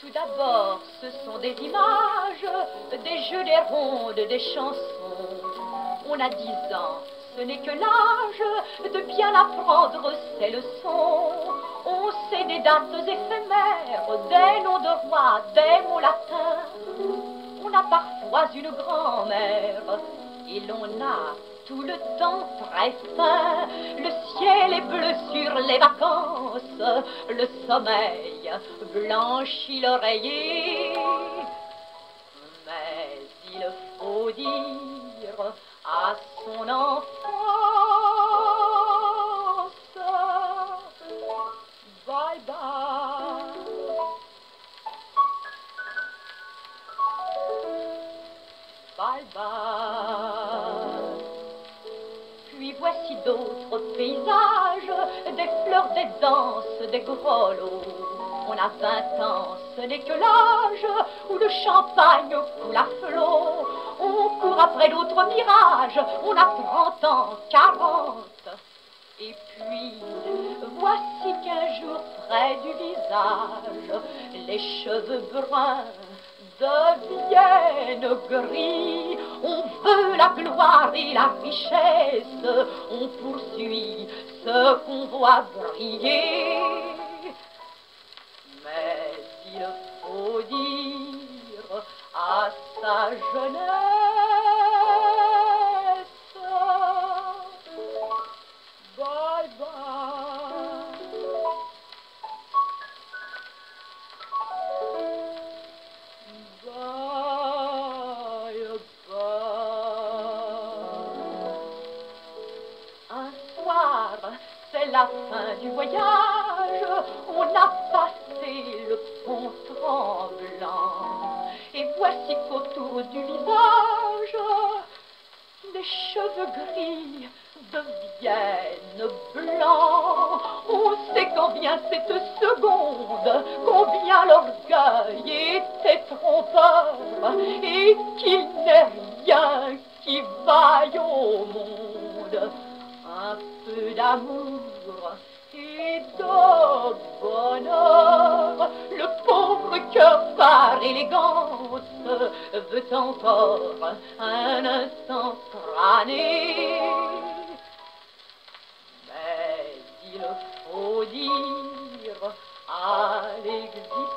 Tout d'abord, ce sont des images, des jeux, des rondes, des chansons. On a dix ans, ce n'est que l'âge de bien apprendre ses leçons. On sait des dates éphémères, des noms de rois, des mots latins. On a parfois une grand-mère et l'on a tout le temps fin. Le ciel est bleu sur les vacances, le sommeil blanchit l'oreiller. Mais il faut dire à son enfance, bye bye. Bye bye. Voici d'autres paysages, des fleurs, des danses, des grelots. On a vingt ans, ce n'est que l'âge où le champagne coule à flot. On court après d'autres mirages, on a trente ans, quarante. Et puis, voici qu'un jour près du visage, les cheveux bruns deviennent gris. La gloire et la richesse, on poursuit ce qu'on voit briller. Mais il faut dire à sa jeunesse, Un soir, c'est la fin du voyage, on a passé le pont tremblant, et voici qu'autour du visage, les cheveux gris deviennent blancs. On sait combien cette seconde, combien l'orgueil était trompeur, et qu'il n'est rien qui vaille au monde un peu d'amour et de bonheur. Le pauvre cœur par élégance veut encore un instant crâner. Mais il faut dire à l'existence